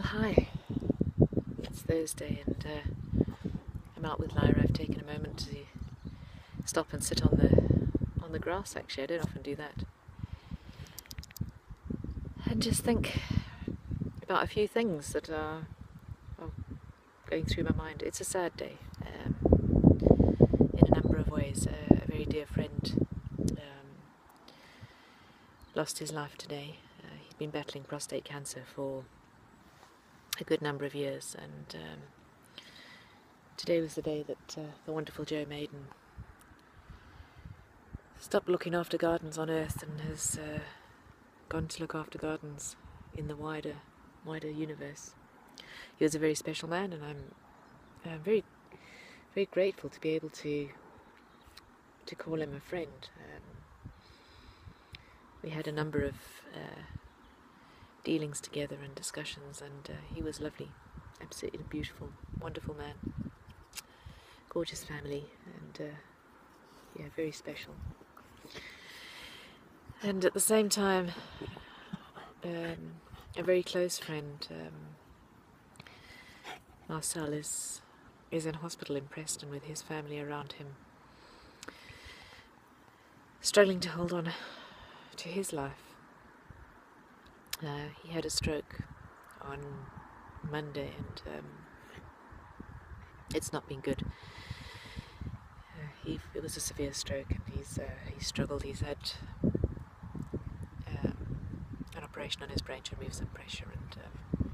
Well, hi. It's Thursday and uh, I'm out with Lyra. I've taken a moment to stop and sit on the on the grass. Actually, I don't often do that, and just think about a few things that are well, going through my mind. It's a sad day um, in a number of ways. Uh, a very dear friend um, lost his life today. Uh, he'd been battling prostate cancer for a good number of years, and um, today was the day that uh, the wonderful Joe Maiden stopped looking after gardens on Earth and has uh, gone to look after gardens in the wider, wider universe. He was a very special man, and I'm, I'm very, very grateful to be able to to call him a friend. Um, we had a number of uh, dealings together and discussions, and uh, he was lovely, absolutely beautiful, wonderful man, gorgeous family, and uh, yeah, very special. And at the same time, um, a very close friend, um, Marcel, is is in hospital in Preston with his family around him, struggling to hold on to his life uh, he had a stroke on Monday, and um, it's not been good. Uh, he it was a severe stroke, and he's uh, he struggled. He's had um, an operation on his brain to remove some pressure, and um,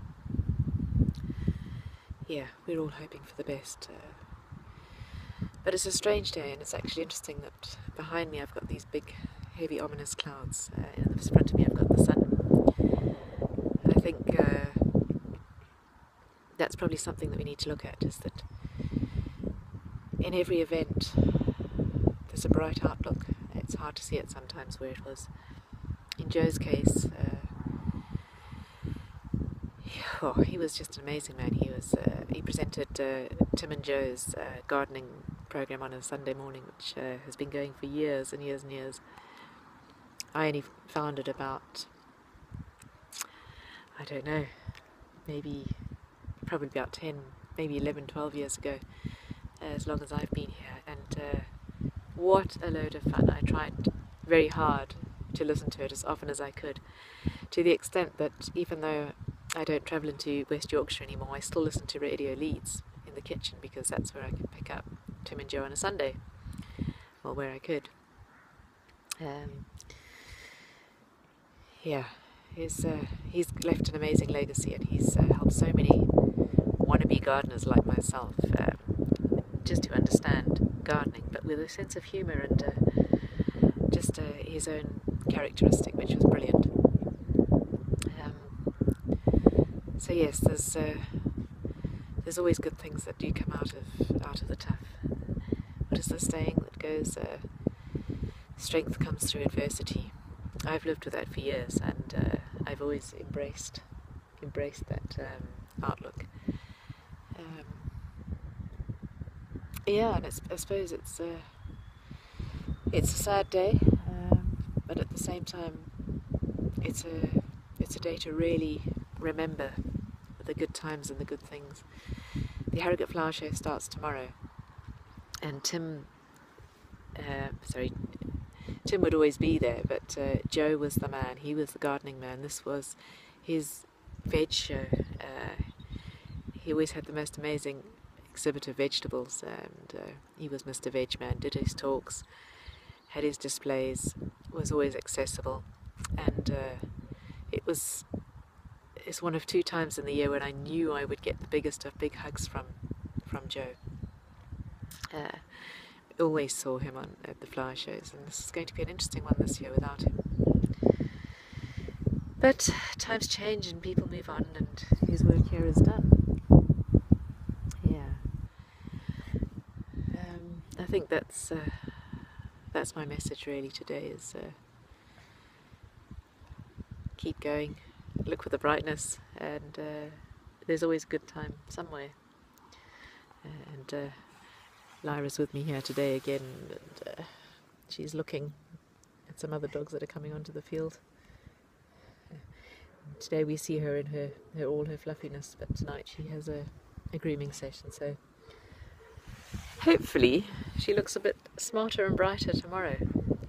yeah, we're all hoping for the best. Uh, but it's a strange day, and it's actually interesting that behind me I've got these big, heavy, ominous clouds. Uh, in front of me I've got the sun think uh, that's probably something that we need to look at is that in every event there's a bright outlook. It's hard to see it sometimes where it was. In Joe's case, uh, oh, he was just an amazing man. He was uh, he presented uh, Tim and Joe's uh, gardening program on a Sunday morning, which uh, has been going for years and years and years. I only found it about I don't know, maybe probably about 10, maybe 11, 12 years ago, as long as I've been here. And uh, what a load of fun. I tried very hard to listen to it as often as I could, to the extent that even though I don't travel into West Yorkshire anymore, I still listen to Radio Leeds in the kitchen because that's where I can pick up Tim and Joe on a Sunday, or where I could. Um, yeah, he's uh, he's left an amazing legacy, and he's uh, helped so many wannabe gardeners like myself um, just to understand gardening, but with a sense of humour and uh, just uh, his own characteristic, which was brilliant. Um, so yes, there's uh, there's always good things that do come out of out of the tough. What is the saying that goes? Uh, strength comes through adversity. I've lived with that for years, and uh, I've always embraced embraced that um, outlook. Um, yeah, and I suppose it's a it's a sad day, um, but at the same time, it's a it's a day to really remember the good times and the good things. The Harrogate Flower Show starts tomorrow, and Tim, uh, sorry, Tim would always be there, but uh, Joe was the man. He was the gardening man. This was his veg show. Uh, he always had the most amazing exhibit of vegetables, and uh, he was Mr. Veg Man. Did his talks, had his displays, was always accessible, and uh, it was. It's one of two times in the year when I knew I would get the biggest of big hugs from from Joe. Uh, always saw him on at the flower shows, and this is going to be an interesting one this year without him. But times change and people move on, and his work here is done. Yeah, um, I think that's uh, that's my message really today. Is uh, keep going, look for the brightness, and uh, there's always a good time somewhere. And uh, Lyra's with me here today again, and uh, she's looking at some other dogs that are coming onto the field. Today we see her in her, her all her fluffiness, but tonight she has a, a grooming session. So hopefully she looks a bit smarter and brighter tomorrow.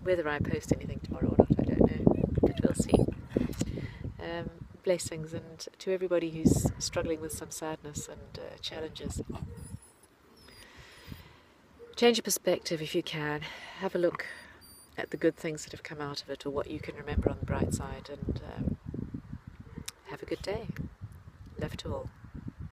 Whether I post anything tomorrow or not, I don't know, but we'll see. Um, blessings and to everybody who's struggling with some sadness and uh, challenges. Change your perspective if you can. Have a look at the good things that have come out of it or what you can remember on the bright side and um, have a good day. Love to all.